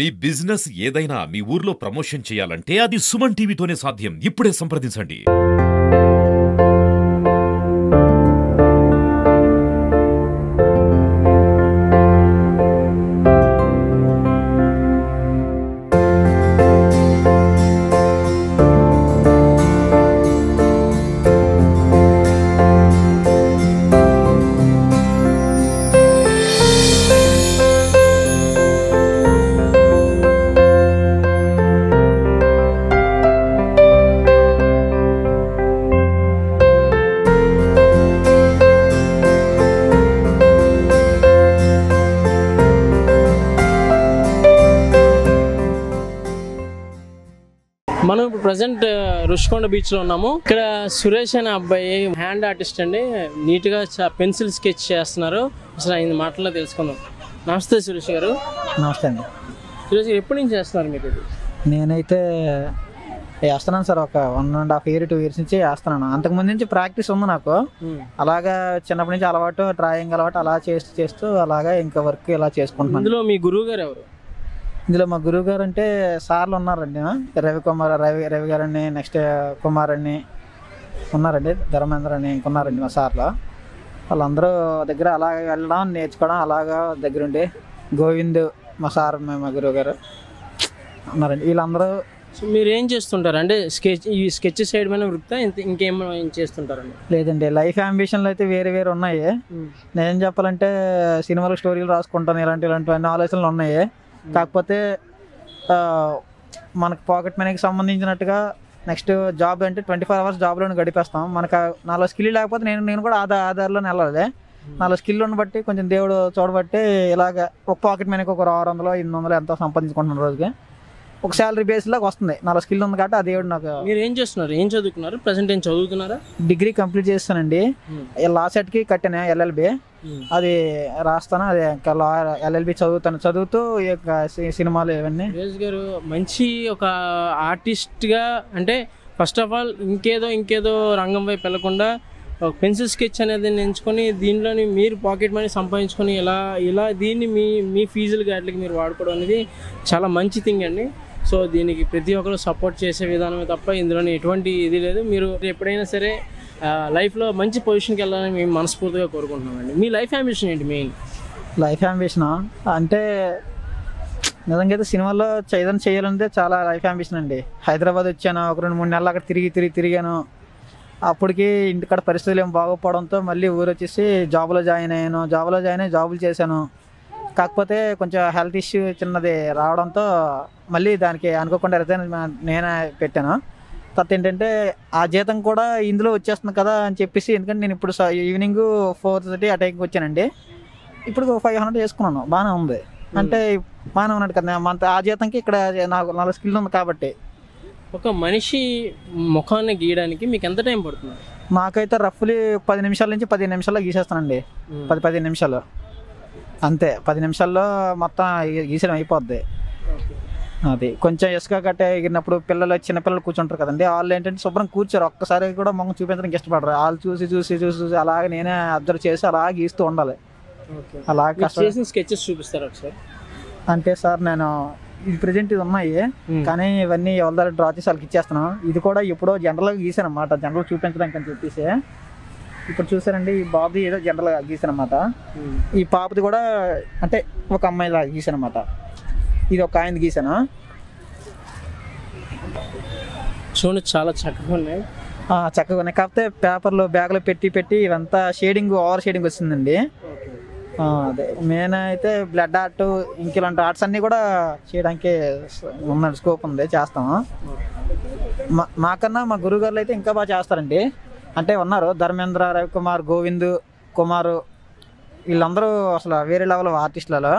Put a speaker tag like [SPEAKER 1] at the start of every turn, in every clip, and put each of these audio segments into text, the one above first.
[SPEAKER 1] మీ business ఏదైనా మీ ఊర్లో promotion చేయాలంటే అది సుమన్ టీవీతోనే సాధ్యం. ఇప్పుడే సంప్రదించండి.
[SPEAKER 2] ప్రజెంట్ రుషికొండ బీచ్లో ఉన్నాము. ఇక్కడ సురేష్ అనే అబ్బాయి హ్యాండ్ ఆర్టిస్ట్ అండి. నీట్గా పెన్సిల్ స్కెచ్ చేస్తున్నారు. అసలు ఆయన మాటల్లో తెలుసుకుందాం. నమస్తే సురేష్ గారు.
[SPEAKER 3] నమస్తే అండి.
[SPEAKER 2] సురేష్ గారు ఎప్పటి నుంచి చేస్తున్నారు మీరు ఇది?
[SPEAKER 3] నేనైతే వేస్తున్నాను సార్ ఒక one and half year two years నుంచి వేస్తున్నాను అంతకుముందు నుంచి ప్రాక్టీస్ ఉంది నాకు. అలాగా చిన్నప్పటి నుంచి అలవాటు డ్రాయింగ్ అలవాటు అలా చేస్తూ చేస్తూ అలాగా ఇంకా వర్క్ ఇలా చేసుకుంటున్నాను.
[SPEAKER 2] ఇందులో మీ గురువు గారు ఎవరు?
[SPEAKER 3] ఇందులో మా గురువు గారు అంటే సార్లు ఉన్నారండి రవి కుమార్ రవి రవి గారని నెక్స్ట్ కుమార్ అని ఉన్నారండి ధర్మేంద్ర అని ఇంకున్నారండి మా సార్లు. వాళ్ళందరూ దగ్గర అలాగ వెళ్ళడం నేర్చుకోవడం అలాగా దగ్గరుండి గోవింద్ మా సార్ మా గురువు గారు ఉన్నారండి. వీళ్ళందరూ
[SPEAKER 2] మీరు ఏం చేస్తుంటారు? అంటే స్కెచ్ ఈ స్కెచ్ సైడ్ మీద వృత్తా? ఇంకేం చేస్తుంటారండి?
[SPEAKER 3] లేదండి లైఫ్ అంబిషన్లు అయితే వేరే వేరే ఉన్నాయి. నేనేం చెప్పాలంటే సినిమాలకు స్టోరీలు రాసుకుంటాను ఇలాంటి ఇలాంటివన్నీ ఆలోచనలు ఉన్నాయి. కాకపోతే మనకు పాకెట్ మనీకి సంబంధించినట్టుగా నెక్స్ట్ జాబ్ అంటే ట్వంటీ ఫోర్ అవర్స్ జాబ్లోనే గడిపేస్తాం. మనకు నాలుగు నాలో స్కిల్ లేకపోతే నేను నేను కూడా ఆధార్ ఆధార్లోనే వెళ్ళాలి. నాలో స్కిల్ ఉన్న బట్టి కొంచెం దేవుడు చూడబట్టి ఇలాగ ఒక పాకెట్ మనీకి ఒక ఆరు వందలు ఎనిమిది వందలు ఎంతో సంపాదించుకుంటున్నాను రోజుకి. ఒక శాలరీ బేస్లాగా వస్తుంది. నాలో స్కిల్ ఉంది కాబట్టి ఆ దేవుడు నాకు
[SPEAKER 2] మీరు ఏం చేస్తున్నారు? ఏం చదువుకున్నారు? ప్రజెంట్ ఏం చదువుతున్నారా?
[SPEAKER 3] డిగ్రీ కంప్లీట్ చేస్తానండి. లా సెట్కి కట్టాను ఎల్ఎల్బి అది రాస్తాను అది ఎల్ఎల్బి చదువుతాను. చదువుతూ ఈ యొక్క సినిమాలు ఇవన్నీ.
[SPEAKER 2] గారు మంచి ఒక ఆర్టిస్ట్గా అంటే ఫస్ట్ ఆఫ్ ఆల్ ఇంకేదో ఇంకేదో రంగం వైపు వెళ్ళకుండా ఒక పెన్సిల్ స్కెచ్ అనేది ఎంచుకొని దీనిలోని మీరు పాకెట్ మనీ సంపాదించుకొని ఇలా ఇలా దీన్ని మీ మీ ఫీజులు వాటికి మీరు వాడుకోవడం అనేది చాలా మంచి థింగ్ అండి. సో దీనికి ప్రతి ఒక్కరు సపోర్ట్ చేసే విధానమే తప్ప ఇందులోనే ఎటువంటి ఇది లేదు. మీరు ఎప్పుడైనా సరే లైఫ్లో మంచి పొజిషన్కి వెళ్ళాలని మేము మనస్ఫూర్తిగా కోరుకుంటున్నామండి. మీ లైఫ్ అంబిషన్ ఏంటి మెయిన్
[SPEAKER 3] లైఫ్ అంబిషనా అంటే నిజంగా అయితే సినిమాలో చే- చేయాలంటే చాలా లైఫ్ అంబిషన్ అండి. హైదరాబాద్ వచ్చాను ఒక రెండు మూడు నెలలు అక్కడ తిరిగి తిరిగి తిరిగాను. అప్పటికి ఇంటికాడ పరిస్థితులు ఏం బాగోకపోవడంతో మళ్ళీ ఊరు వచ్చేసి జాబ్లో జాయిన్ అయ్యాను. జాబ్లో జాయిన్ అయ్యి జాబులు చేశాను. కాకపోతే కొంచెం హెల్త్ ఇష్యూ చిన్నది రావడంతో మళ్ళీ దానికి అనుకోకుండా రిజైన్ నేనే పెట్టాను. తర్వాత ఏంటంటే ఆ జీతం కూడా ఇందులో వచ్చేస్తుంది కదా అని చెప్పేసి ఎందుకంటే నేను ఇప్పుడు ఈవినింగ్ ఫోర్ థర్టీ ఆ టైంకి వచ్చానండి. ఇప్పుడు ఫైవ్ హండ్రెడ్ చేసుకున్నాను బాగానే ఉంది. అంటే బాగానే ఉన్నట్టు కదా. మన ఆ జీతంకి ఇక్కడ నాకు నాలుగు స్కిల్ ఉంది కాబట్టి.
[SPEAKER 2] ఒక మనిషి ముఖాన్ని గీయడానికి మీకు ఎంత టైం పడుతుంది?
[SPEAKER 3] నాకైతే రఫ్లీ పది నిమిషాల నుంచి పదిహేను నిమిషాల్లో గీసేస్తానండి. పది పదిహేను నిమిషాలు. అంతే. పది నిమిషాల్లో మొత్తం గీసడం అయిపోద్ది. అది. కొంచెం ఇసుక గట్ట ఎగిరినప్పుడు పిల్లలు చిన్న పిల్లలు కూర్చుంటారు కదండి. వాళ్ళు ఏంటంటే శుభ్రం కూర్చోరు. ఒక్కసారి కూడా మొహం చూపించడానికి ఇష్టపడరు. వాళ్ళు చూసి చూసి చూసి చూసి అలాగే నేనే అబ్జర్వ్ చేసి అలా గీస్తూ ఉండాలి. అలా
[SPEAKER 2] మీరు
[SPEAKER 3] కష్టం.
[SPEAKER 2] చేసిన స్కెచెస్ చూపిస్తారు ఒకసారి?
[SPEAKER 3] అంటే సార్ నేను ఇది ప్రజెంట్ ఇది ఉన్నాయి. కానీ ఇవన్నీ ఎవరి దగ్గర డ్రా చేసి వాళ్ళకి ఇచ్చేస్తున్నాను. ఇది కూడా ఎప్పుడో జనరల్గా గీసాను అనమాట జనరల్ చూపించడానికి అని చెప్పేసి. ఇప్పుడు చూసారండి ఈ బాబుది ఏదో జనరల్గా గీసాను అనమాట ఈ పాపది కూడా అంటే ఒక అమ్మాయి లాగా గీసాను అనమాట ఇది ఒక ఆయన గీసాను?
[SPEAKER 2] చూడండి చాలా చక్కగా ఉన్నాయి.
[SPEAKER 3] చక్కగా ఉన్నాయి. కాకపోతే పేపర్లో బ్యాగ్లో పెట్టి పెట్టి ఇవంతా షేడింగ్ ఓవర్ షేడింగ్ వచ్చిందండి. ఆ, అదే. మెయిన్ అయితే బ్లడ్ ఆర్ట్ ఇంక ఇలాంటి ఆర్ట్స్ అన్నీ కూడా చేయడానికి ఉందండి స్కోప్ ఉంది చేస్తాము మా మాకన్నా మా గురుగారులు అయితే ఇంకా బాగా చేస్తారండి. అంటే ఉన్నారు ధర్మేంద్ర రవికుమార్ గోవింద్ కుమారు వీళ్ళందరూ అసలు వేరే లెవెల్ ఆర్టిస్టులలో.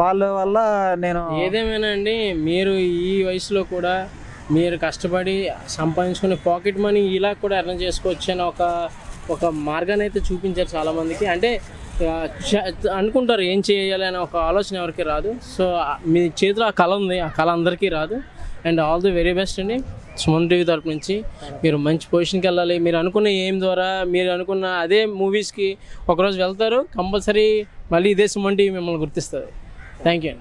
[SPEAKER 3] వాళ్ళ వల్ల నేను
[SPEAKER 2] ఏదేమైనా అండి మీరు ఈ వయసులో కూడా మీరు కష్టపడి సంపాదించుకునే పాకెట్ మనీ ఇలా కూడా అర్న్ చేసుకోవచ్చు అని ఒక ఒక మార్గాన్ని అయితే చూపించారు చాలామందికి. అంటే అనుకుంటారు ఏం చేయాలి అనే ఒక ఆలోచన ఎవరికి రాదు. సో మీ చేతిలో ఆ కళ ఉంది ఆ కళ అందరికీ రాదు. And all the very best అండి. సుమన్ టీవీ తరపు నుంచి మీరు మంచి పొజిషన్కి వెళ్ళాలి. మీరు అనుకున్న ఏం ద్వారా మీరు అనుకున్న అదే మూవీస్కి ఒకరోజు వెళ్తారు. కంపల్సరీ మళ్ళీ ఇదే సుమన్ టీవీ మిమ్మల్ని గుర్తిస్తుంది. Thank you.